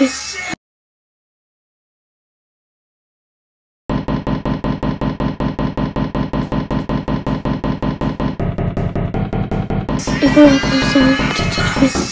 Everyone comes on to.